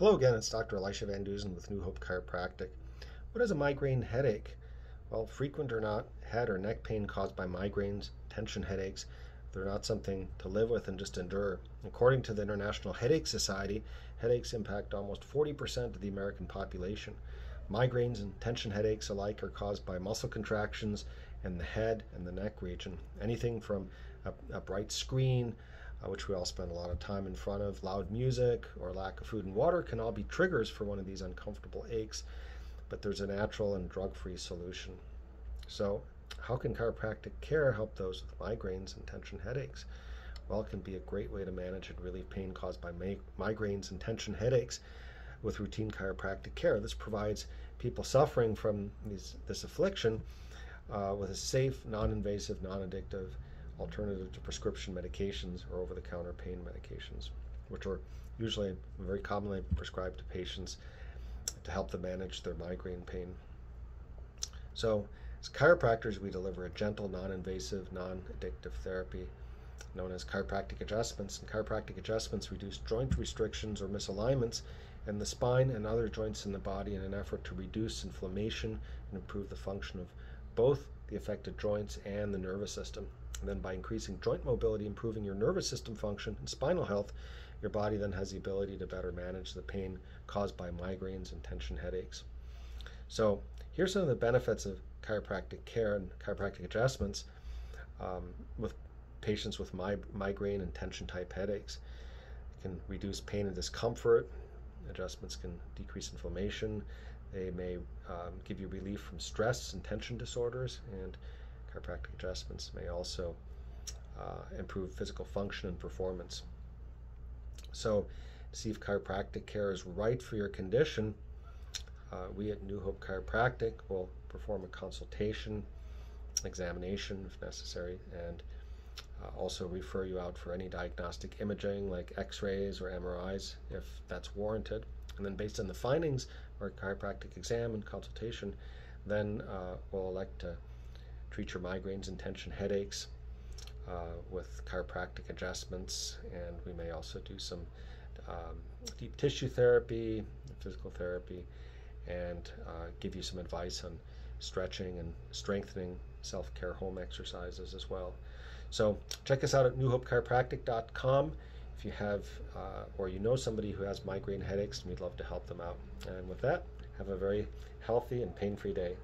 Hello again, it's Dr. Elisha Van Deusen with New Hope Chiropractic. What is a migraine headache? Well, frequent or not, head or neck pain caused by migraines, tension headaches, they're not something to live with and just endure. According to the International Headache Society, headaches impact almost 40% of the American population. Migraines and tension headaches alike are caused by muscle contractions in the head and the neck region. Anything from a, a bright screen, which we all spend a lot of time in front of, loud music, or lack of food and water can all be triggers for one of these uncomfortable aches, but there's a natural and drug free solution. So, how can chiropractic care help those with migraines and tension headaches? Well, it can be a great way to manage and relieve pain caused by migraines and tension headaches with routine chiropractic care. This provides people suffering from these, this affliction uh, with a safe, non invasive, non addictive, alternative to prescription medications or over the counter pain medications, which are usually very commonly prescribed to patients to help them manage their migraine pain. So, as chiropractors, we deliver a gentle, non invasive, non addictive therapy known as chiropractic adjustments. And chiropractic adjustments reduce joint restrictions or misalignments in the spine and other joints in the body in an effort to reduce inflammation and improve the function of both the affected joints and the nervous system. And then by increasing joint mobility, improving your nervous system function and spinal health, your body then has the ability to better manage the pain caused by migraines and tension headaches. So here's some of the benefits of chiropractic care and chiropractic adjustments um, with patients with mi- migraine and tension type headaches. It can reduce pain and discomfort. Adjustments can decrease inflammation. They may um, give you relief from stress and tension disorders, and Chiropractic adjustments may also uh, improve physical function and performance. So, see if chiropractic care is right for your condition, uh, we at New Hope Chiropractic will perform a consultation, examination if necessary, and uh, also refer you out for any diagnostic imaging like x rays or MRIs if that's warranted. And then, based on the findings or chiropractic exam and consultation, then uh, we'll elect to treat your migraines and tension headaches uh, with chiropractic adjustments, and we may also do some um, deep tissue therapy, physical therapy, and uh, give you some advice on stretching and strengthening self care home exercises as well. So check us out at newhopechiropractic.com if you have uh, or you know somebody who has migraine headaches, and we'd love to help them out. And with that, have a very healthy and pain free day.